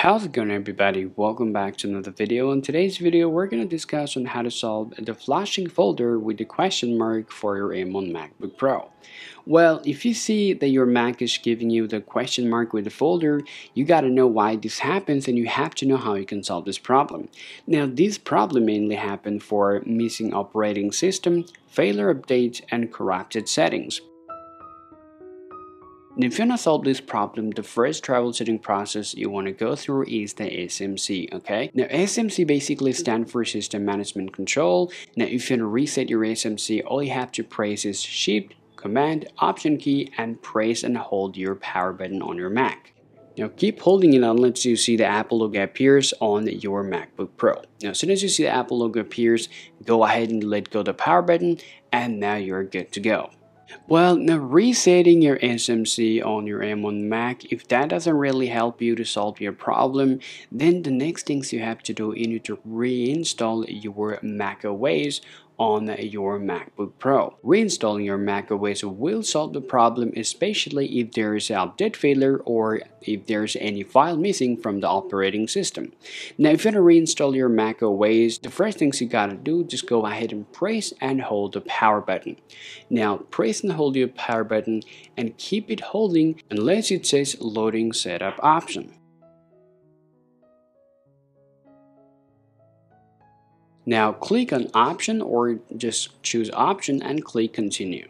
How's it going everybody? Welcome back to another video. In today's video, we're going to discuss on how to solve the flashing folder with the question mark for your M1 MacBook Pro. Well, if you see that your Mac is giving you the question mark with the folder, you got to know why this happens and you have to know how you can solve this problem. Now, this problem mainly happens for missing operating system, failure updates, and corrupted settings. If you want to solve this problem, the first troubleshooting process you want to go through is the SMC, okay? Now, SMC basically stands for System Management Control. Now, if you want to reset your SMC, all you have to press is Shift, Command, Option key, and press and hold your power button on your Mac. Now keep holding it unless you see the Apple logo appears on your MacBook Pro. Now as soon as you see the Apple logo appears, go ahead and let go the power button and now you're good to go. Well, now resetting your SMC on your M1 Mac, if that doesn't really help you to solve your problem, then the next things you have to do, you need to reinstall your Mac OS on your MacBook Pro. Reinstalling your macOS will solve the problem especially if there is an update failure or if there's any file missing from the operating system. Now if you want to reinstall your macOS, the first things you gotta do just go ahead and press and hold the power button. Now press and hold your power button and keep it holding unless it says loading setup option. Now click on option or just choose option and click continue.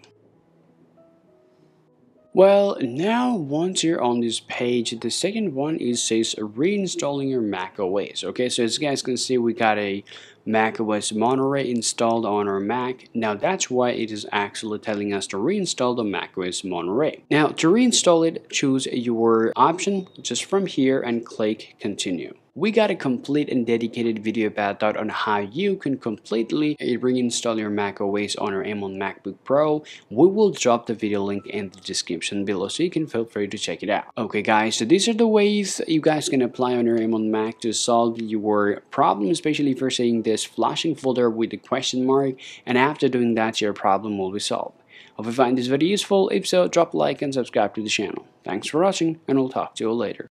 Well, now once you're on this page, the second one is says reinstalling your Mac OS. Okay, so as you guys can see, we got a Mac OS Monterey installed on our Mac. Now that's why it is actually telling us to reinstall the Mac OS Monterey. Now to reinstall it, choose your option just from here and click continue. We got a complete and dedicated video about that on how you can completely reinstall your Mac OS on your M1 MacBook Pro. We will drop the video link in the description below so you can feel free to check it out. Okay guys, so these are the ways you guys can apply on your M1 Mac to solve your problem, especially you're seeing this flashing folder with the question mark and after doing that your problem will be solved. Hope you find this video useful, if so drop a like and subscribe to the channel. Thanks for watching and we'll talk to you later.